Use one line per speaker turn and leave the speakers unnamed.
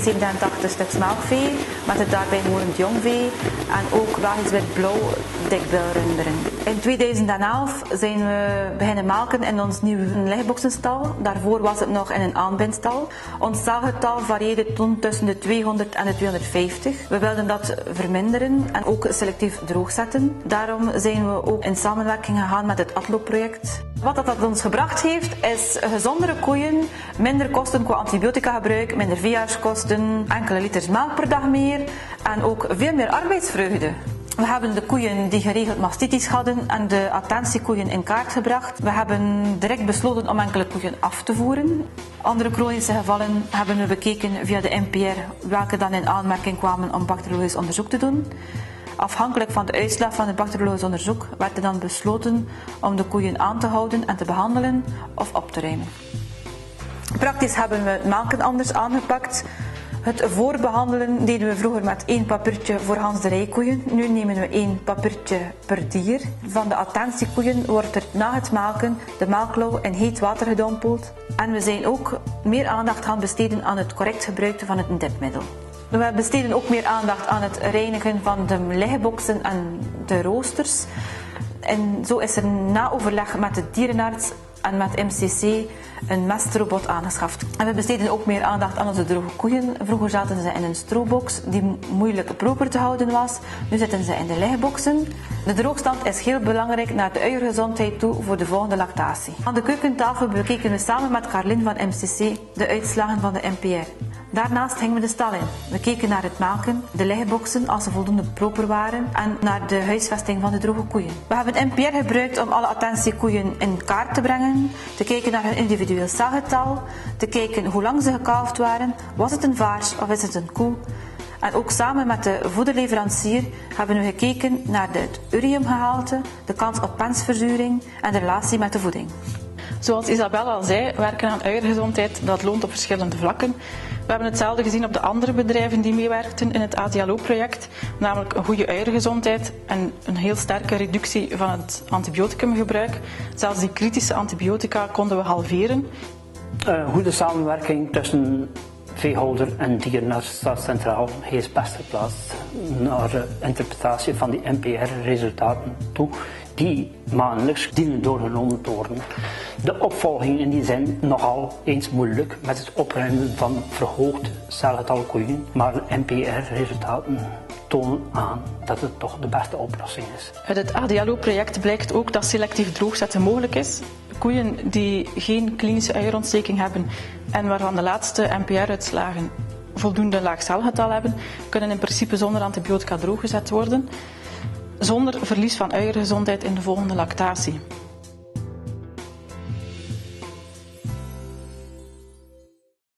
87 stuks melkvee met het daarbij horend jongvee en ook Belgisch wit blauw dikbilrunderen. In 2011 zijn we beginnen melken in ons nieuwe lichtboxenstal. Daarvoor was het nog in een aanbindstal. Ons celgetal varieerde toen tussen de 200 en de 250. We wilden dat verminderen en ook selectief droogzetten. Daarom zijn we ook in samenwerking gegaan met het Atlo-project. Wat dat ons gebracht heeft, is gezondere koeien, minder kosten qua antibiotica gebruik, minder veejaarskosten, enkele liters melk per dag meer en ook veel meer arbeidsvreugde. We hebben de koeien die geregeld mastitis hadden en de attentiekoeien in kaart gebracht. We hebben direct besloten om enkele koeien af te voeren. Andere chronische gevallen hebben we bekeken via de NPR, welke dan in aanmerking kwamen om bacteriologisch onderzoek te doen. Afhankelijk van de uitslag van het bacteriologisch onderzoek werd er dan besloten om de koeien aan te houden en te behandelen of op te ruimen. Praktisch hebben we het melken anders aangepakt. Het voorbehandelen deden we vroeger met één papiertje voor Hans de rijkoeien. Nu nemen we één papiertje per dier. Van de attentiekoeien wordt er na het melken de melklauw in heet water gedompeld. En we zijn ook meer aandacht gaan besteden aan het correct gebruik van het dipmiddel. We besteden ook meer aandacht aan het reinigen van de liggeboxen en de roosters. En zo is er na overleg met de dierenarts en met MCC een mestrobot aangeschaft. En we besteden ook meer aandacht aan onze droge koeien. Vroeger zaten ze in een strobox die moeilijk proper te houden was. Nu zitten ze in de liggeboxen. De droogstand is heel belangrijk naar de uiergezondheid toe voor de volgende lactatie. Aan de keukentafel bekeken we samen met Carlin van MCC de uitslagen van de NPR. Daarnaast gingen we de stal in. We keken naar het melken, de liggeboxen als ze voldoende proper waren en naar de huisvesting van de droge koeien. We hebben NPR gebruikt om alle attentiekoeien in kaart te brengen, te kijken naar hun individueel celgetal, te kijken hoe lang ze gekalfd waren, was het een vaars of is het een koe. En ook samen met de voederleverancier hebben we gekeken naar het uriumgehalte, de kans op pensverzuring en de relatie met de voeding.
Zoals Isabelle al zei, werken aan uiergezondheid dat loont op verschillende vlakken. We hebben hetzelfde gezien op de andere bedrijven die meewerkten in het ADLO-project, namelijk een goede uiergezondheid en een heel sterke reductie van het antibioticumgebruik. Zelfs die kritische antibiotica konden we halveren.
Uh, goede samenwerking tussen veehouder en dierenarts centraal. Hij is best geplaatst naar de interpretatie van die NPR-resultaten toe die maandelijks dienen doorgenomen te worden. De opvolging in die zin nogal eens moeilijk met het opruimen van verhoogd celgetal koeien, maar de NPR-resultaten tonen aan dat het toch de beste oplossing is.
Uit het ADLO-project blijkt ook dat selectief droogzetten mogelijk is. Koeien die geen klinische uierontsteking hebben en waarvan de laatste NPR-uitslagen voldoende laag celgetal hebben, kunnen in principe zonder antibiotica drooggezet worden zonder verlies van uiergezondheid in de volgende lactatie.